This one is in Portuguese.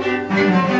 Música